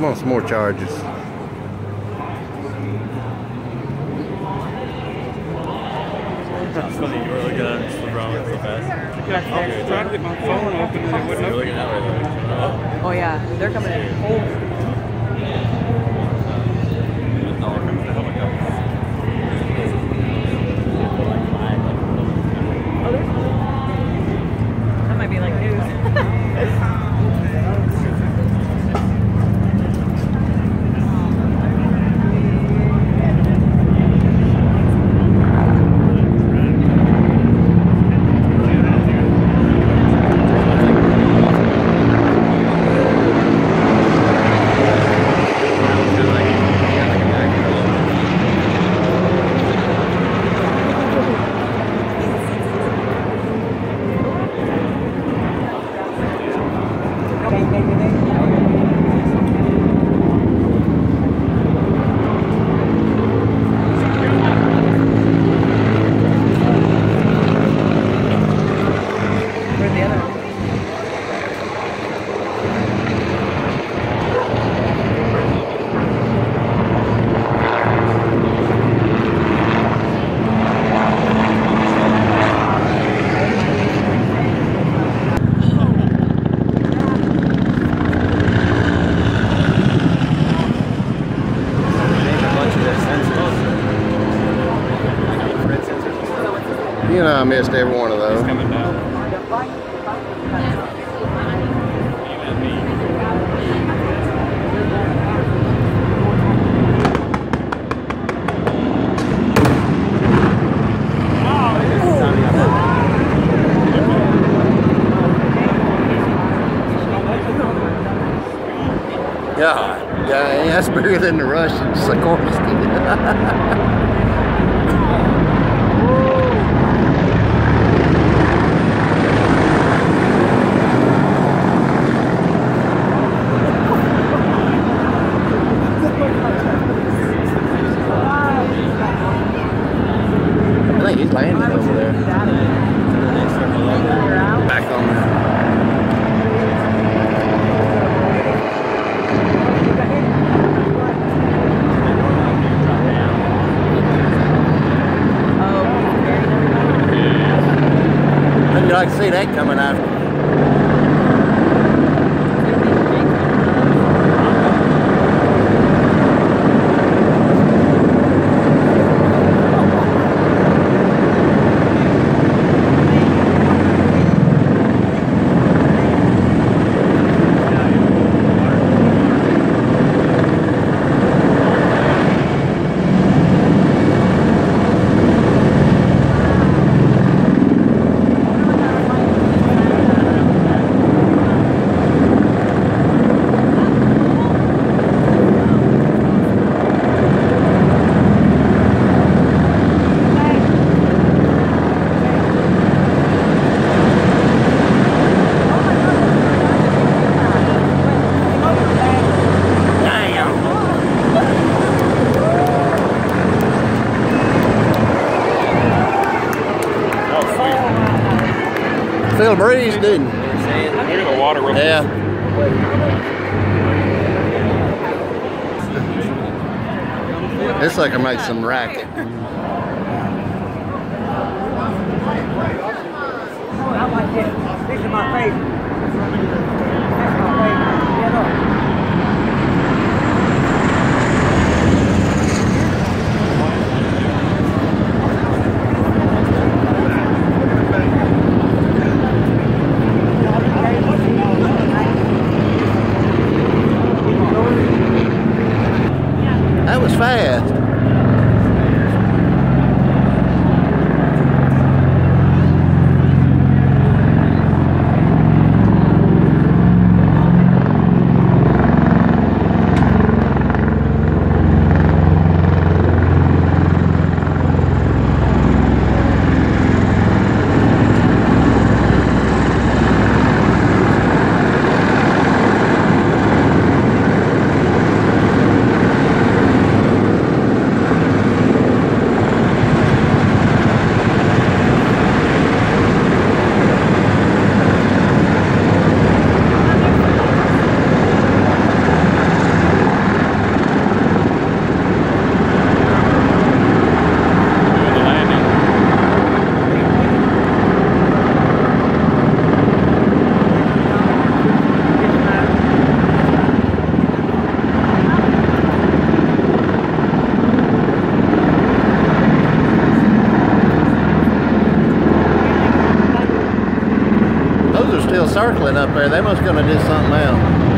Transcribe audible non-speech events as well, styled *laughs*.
Come on, some more charges. It's funny, you were looking at it, LeBron so fast. Yeah, I was trying to get my phone open and it wouldn't open. looking at it right Oh yeah, they're coming in. Oh, You know, I missed every one of those. Coming. Yeah, yeah, that's bigger than the Russians, Russian Sikorsky. *laughs* Back on there. Maybe you'd like to see that coming after. Feel a breeze, didn't you? Look at the water. real- Yeah. This sucker makes some racket. I like this. This is my favorite. That's my favorite. Get up. That was circling up there. They must gonna do something else.